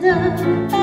de Paris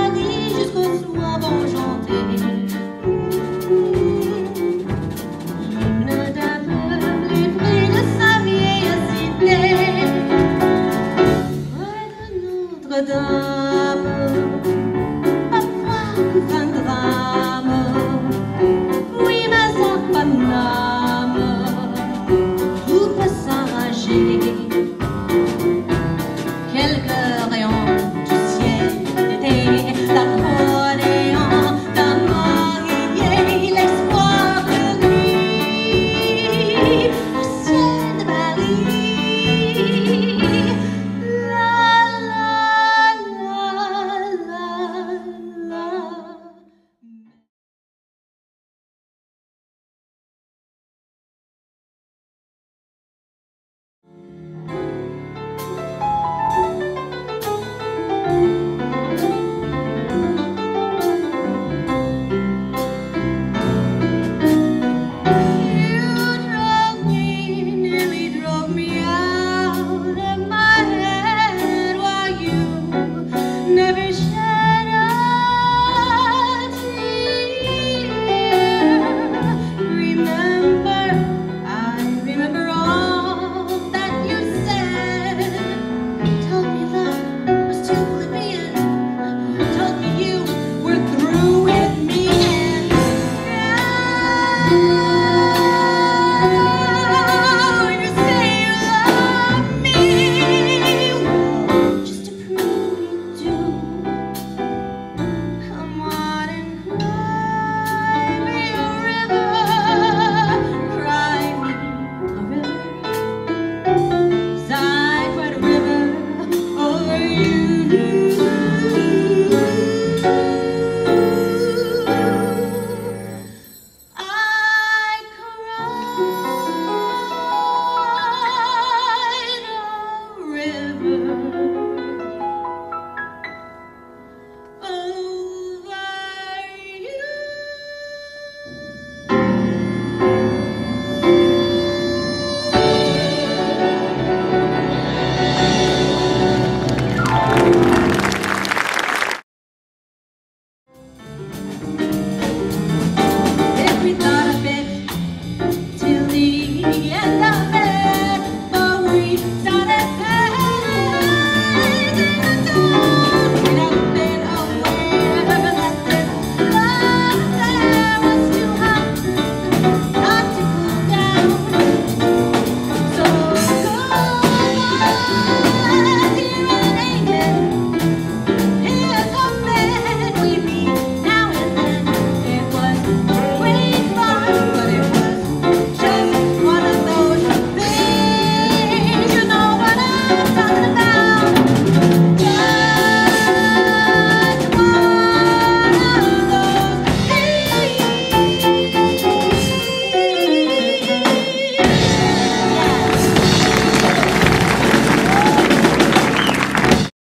we've.